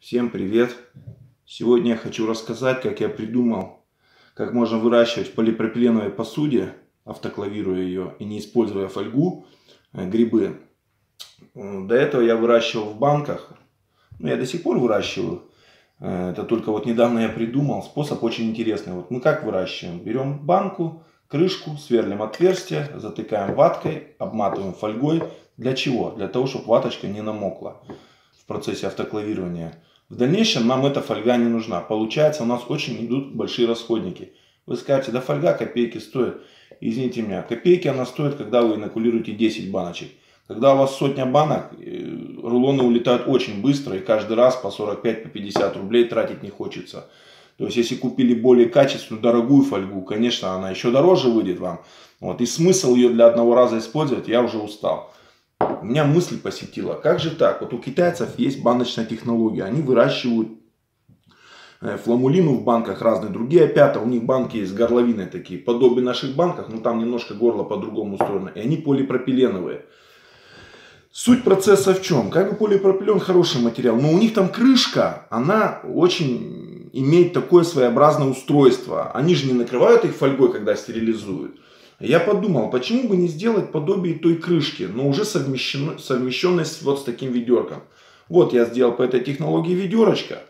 Всем привет! Сегодня я хочу рассказать, как я придумал, как можно выращивать в полипропиленовой посуде, автоклавируя ее и не используя фольгу, э, грибы. До этого я выращивал в банках, ну я до сих пор выращиваю. Э, это только вот недавно я придумал, способ очень интересный. Вот мы как выращиваем? Берем банку, крышку, сверлим отверстие, затыкаем ваткой, обматываем фольгой. Для чего? Для того, чтобы ваточка не намокла в процессе автоклавирования. В дальнейшем нам эта фольга не нужна. Получается, у нас очень идут большие расходники. Вы скажете, да фольга копейки стоит. Извините меня, копейки она стоит, когда вы инокулируете 10 баночек. Когда у вас сотня банок, э, рулоны улетают очень быстро и каждый раз по 45-50 по рублей тратить не хочется. То есть, если купили более качественную, дорогую фольгу, конечно, она еще дороже выйдет вам. Вот. И смысл ее для одного раза использовать я уже устал у меня мысль посетила, как же так? Вот у китайцев есть баночная технология, они выращивают э, фламулину в банках разные, другие опята, у них банки есть горловины такие, подобие наших банках, но там немножко горло по-другому устроено, и они полипропиленовые. Суть процесса в чем? Как бы полипропилен хороший материал, но у них там крышка, она очень имеет такое своеобразное устройство. Они же не накрывают их фольгой, когда стерилизуют. Я подумал, почему бы не сделать подобие той крышки, но уже совмещенной, совмещенной с, вот с таким ведерком. Вот я сделал по этой технологии ведерочко.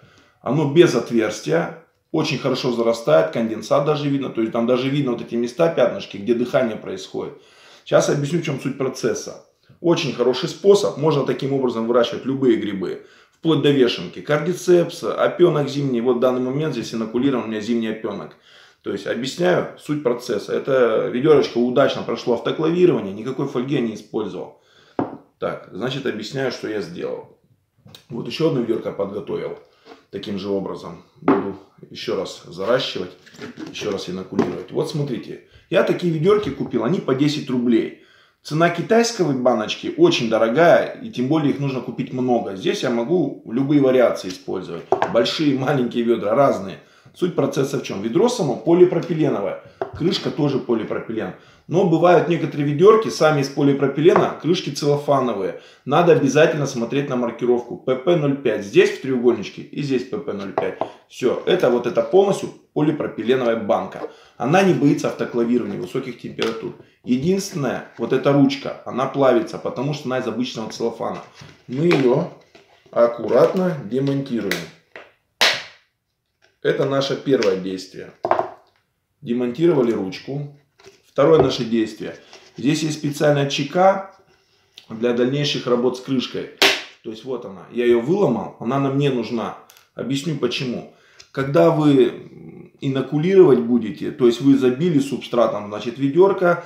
Оно без отверстия, очень хорошо зарастает, конденсат даже видно. То есть там даже видно вот эти места, пятнышки, где дыхание происходит. Сейчас объясню, в чем суть процесса. Очень хороший способ. Можно таким образом выращивать любые грибы. Вплоть до вешенки. Кардицепс, опенок зимний. Вот в данный момент здесь инокулирован у меня зимний опенок. То есть объясняю суть процесса. Это ведерочко удачно прошло автоклавирование, никакой фольги не использовал. Так, значит объясняю, что я сделал. Вот еще одно ведерко подготовил. Таким же образом буду еще раз заращивать, еще раз инокулировать. Вот смотрите, я такие ведерки купил, они по 10 рублей. Цена китайской баночки очень дорогая, и тем более их нужно купить много. Здесь я могу любые вариации использовать. Большие, маленькие ведра, разные. Суть процесса в чем? Ведро само полипропиленовое, крышка тоже полипропилен. Но бывают некоторые ведерки сами из полипропилена, крышки целлофановые. Надо обязательно смотреть на маркировку PP05. Здесь в треугольничке и здесь PP05. Все, это вот это полностью полипропиленовая банка. Она не боится автоклавирования высоких температур. Единственное, вот эта ручка, она плавится, потому что она из обычного целлофана. Мы ее аккуратно демонтируем. Это наше первое действие. Демонтировали ручку. Второе наше действие. Здесь есть специальная чека для дальнейших работ с крышкой. То есть вот она. Я ее выломал. Она нам не нужна. Объясню почему. Когда вы инокулировать будете, то есть вы забили субстратом, значит, ведерко,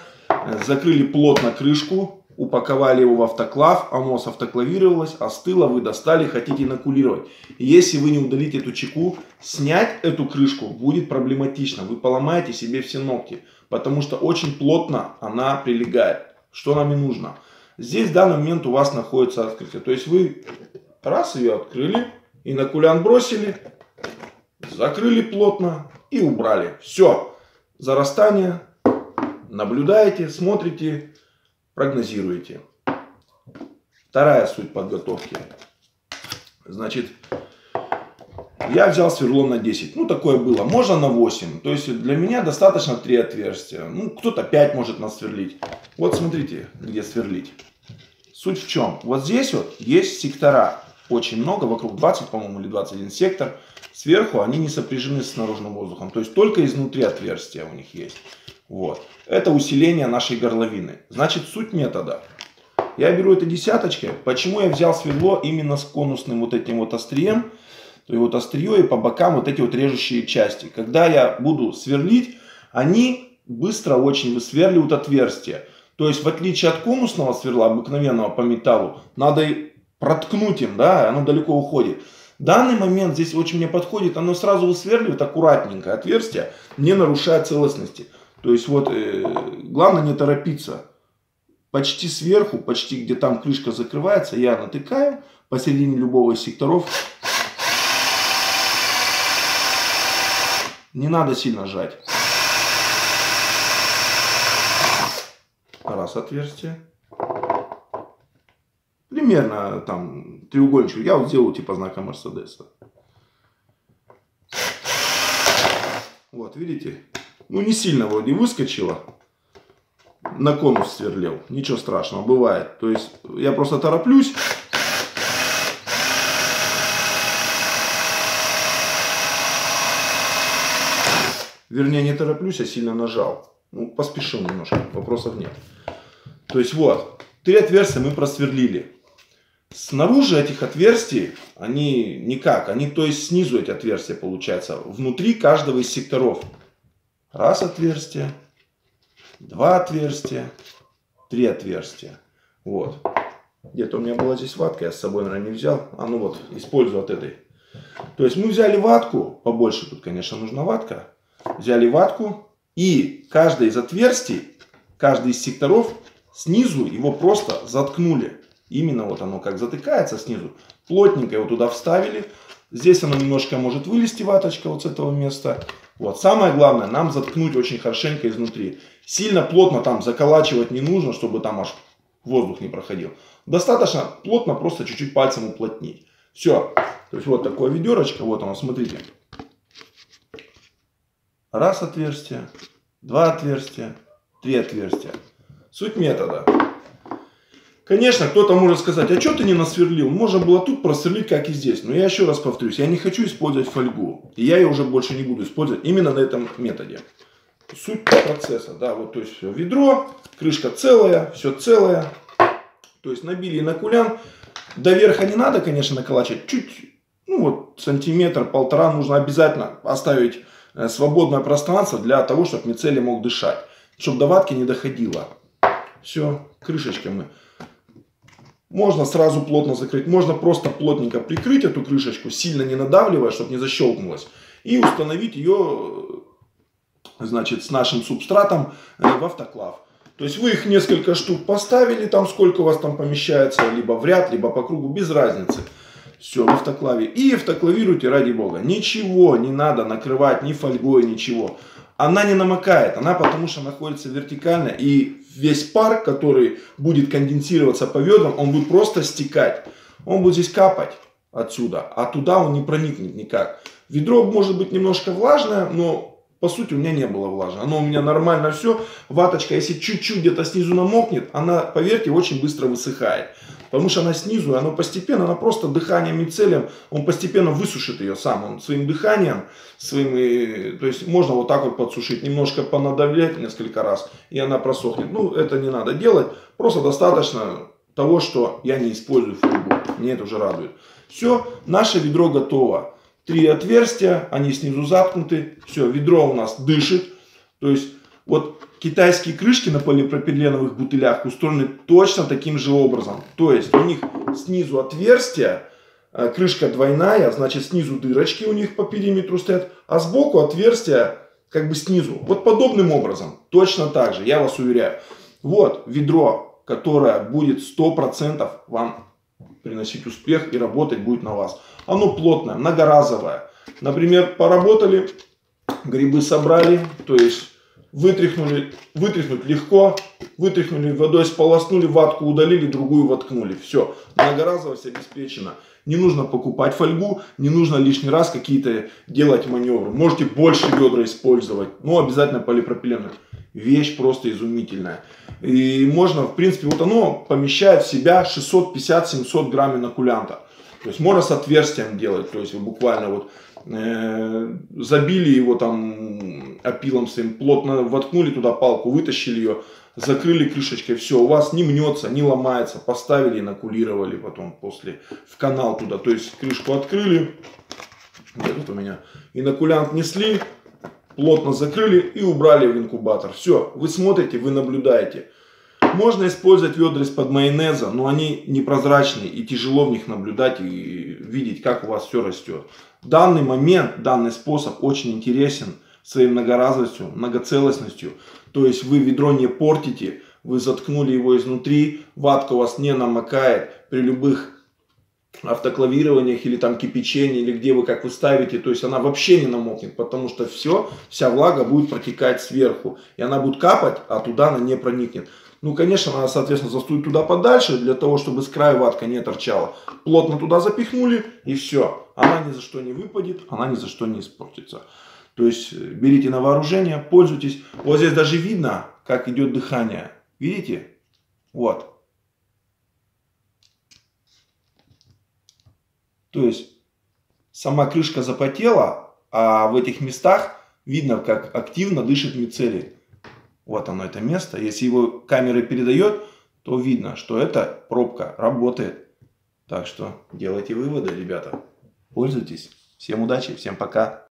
закрыли плотно крышку, упаковали его в автоклав, оно автоклавировалось, остыло, вы достали, хотите инокулировать. Если вы не удалите эту чеку, снять эту крышку будет проблематично. Вы поломаете себе все ногти, потому что очень плотно она прилегает. Что нам и нужно. Здесь в данный момент у вас находится открытие. То есть вы раз ее открыли, инокулянт бросили, закрыли плотно и убрали. Все. Зарастание. Наблюдаете, смотрите, прогнозируете. Вторая суть подготовки. Значит, я взял сверло на 10. Ну, такое было. Можно на 8. То есть, для меня достаточно 3 отверстия. Ну, кто-то 5 может насверлить. Вот смотрите, где сверлить. Суть в чем? Вот здесь вот есть сектора. Очень много, вокруг 20, по-моему, или 21 сектор. Сверху они не сопряжены с наружным воздухом. То есть, только изнутри отверстия у них есть. Вот. Это усиление нашей горловины. Значит, суть метода. Я беру это десяточкой. Почему я взял сверло именно с конусным вот этим вот острием? То есть вот острие и по бокам вот эти вот режущие части. Когда я буду сверлить, они быстро очень высверливают отверстия. То есть в отличие от конусного сверла, обыкновенного по металлу, надо проткнуть им, да, оно далеко уходит. Данный момент здесь очень мне подходит, оно сразу высверливает аккуратненько отверстие, не нарушая целостности. То есть вот э, главное не торопиться. Почти сверху, почти где там крышка закрывается, я натыкаю посередине любого из секторов. Не надо сильно жать. Раз отверстие. примерно там треугольничек. Я вот сделаю типа знака Мерседеса. Вот, видите? Ну, не сильно вроде выскочило. На конус сверлил. Ничего страшного, бывает. То есть, я просто тороплюсь. Вернее, не тороплюсь, а сильно нажал. Ну, поспешил немножко, вопросов нет. То есть, вот, три отверстия мы просверлили. Снаружи этих отверстий, они никак, они то есть снизу эти отверстия получается, внутри каждого из секторов. Раз отверстие, два отверстия, три отверстия. Вот. Где-то у меня была здесь ватка, я с собой, наверное, не взял. А ну вот, использую от этой. То есть мы взяли ватку, побольше тут, конечно, нужна ватка. Взяли ватку и каждое из отверстий, каждый из секторов снизу его просто заткнули. Именно вот оно как затыкается снизу. Плотненько его туда вставили. Здесь оно немножко может вылезти, ваточка, вот с этого места. Вот. Самое главное, нам заткнуть очень хорошенько изнутри. Сильно плотно там заколачивать не нужно, чтобы там аж воздух не проходил. Достаточно плотно просто чуть-чуть пальцем уплотнить. Все. То есть вот такое ведерочко. Вот оно, смотрите. Раз отверстие, два отверстия, три отверстия. Суть метода. Конечно, кто-то может сказать, а что ты не насверлил? Можно было тут просверлить, как и здесь. Но я еще раз повторюсь, я не хочу использовать фольгу. И я ее уже больше не буду использовать именно на этом методе. Суть процесса, да, вот то есть ведро, крышка целая, все целое. То есть набили инокулян. До верха не надо, конечно, наколачивать. Чуть, ну вот сантиметр, полтора нужно обязательно оставить э, свободное пространство для того, чтобы мицелий мог дышать. Чтобы до ватки не доходило. Все, крышечкой мы можно сразу плотно закрыть, можно просто плотненько прикрыть эту крышечку, сильно не надавливая, чтобы не защелкнулась. И установить ее, значит, с нашим субстратом э, в автоклав. То есть вы их несколько штук поставили, там сколько у вас там помещается, либо в ряд, либо по кругу, без разницы. Все, в автоклаве. И автоклавируйте ради бога. Ничего не надо накрывать, ни фольгой, ничего она не намокает, она потому что находится вертикально, и весь пар, который будет конденсироваться по ведрам, он будет просто стекать. Он будет здесь капать отсюда, а туда он не проникнет никак. Ведро может быть немножко влажное, но по сути у меня не было влажно. Оно у меня нормально все. Ваточка, если чуть-чуть где-то снизу намокнет, она, поверьте, очень быстро высыхает. Потому что она снизу, и оно постепенно, она просто дыханием и целем, он постепенно высушит ее сам, он своим дыханием, своими, то есть можно вот так вот подсушить, немножко понадавлять несколько раз, и она просохнет. Ну, это не надо делать, просто достаточно того, что я не использую фольгу, мне это уже радует. Все, наше ведро готово. Три отверстия, они снизу заткнуты, все, ведро у нас дышит, то есть вот китайские крышки на полипропиленовых бутылях устроены точно таким же образом. То есть у них снизу отверстие, э, крышка двойная, значит снизу дырочки у них по периметру стоят, а сбоку отверстие как бы снизу. Вот подобным образом, точно так же, я вас уверяю. Вот ведро, которое будет 100% вам приносить успех и работать будет на вас. Оно плотное, многоразовое. Например, поработали, грибы собрали, то есть вытряхнули, вытряхнуть легко, вытряхнули водой, сполоснули, ватку удалили, другую воткнули. Все, многоразовость обеспечена. Не нужно покупать фольгу, не нужно лишний раз какие-то делать маневры. Можете больше ведра использовать, но обязательно полипропиленовые. Вещь просто изумительная. И можно, в принципе, вот оно помещает в себя 650-700 грамм инокулянта. То есть можно с отверстием делать, то есть вы буквально вот э, забили его там опилом своим, плотно воткнули туда палку, вытащили ее, закрыли крышечкой, все, у вас не мнется, не ломается, поставили, инокулировали потом после в канал туда, то есть крышку открыли, где тут у меня, инокулянт несли, плотно закрыли и убрали в инкубатор. Все, вы смотрите, вы наблюдаете. Можно использовать ведра из-под майонеза, но они непрозрачные и тяжело в них наблюдать и видеть, как у вас все растет. Данный момент, данный способ очень интересен своей многоразовостью, многоцелостностью. То есть вы ведро не портите, вы заткнули его изнутри, ватка у вас не намокает при любых автоклавированиях или там кипячении, или где вы, как вы ставите, то есть она вообще не намокнет, потому что все, вся влага будет протекать сверху, и она будет капать, а туда она не проникнет. Ну, конечно, надо, соответственно, застуить туда подальше, для того, чтобы с края ватка не торчала. Плотно туда запихнули, и все. Она ни за что не выпадет, она ни за что не испортится. То есть, э, берите на вооружение, пользуйтесь. Вот здесь даже видно, как идет дыхание. Видите? Вот. То есть сама крышка запотела, а в этих местах видно, как активно дышит мицелий. Вот оно, это место. Если его камера передает, то видно, что эта пробка работает. Так что делайте выводы, ребята. Пользуйтесь. Всем удачи, всем пока.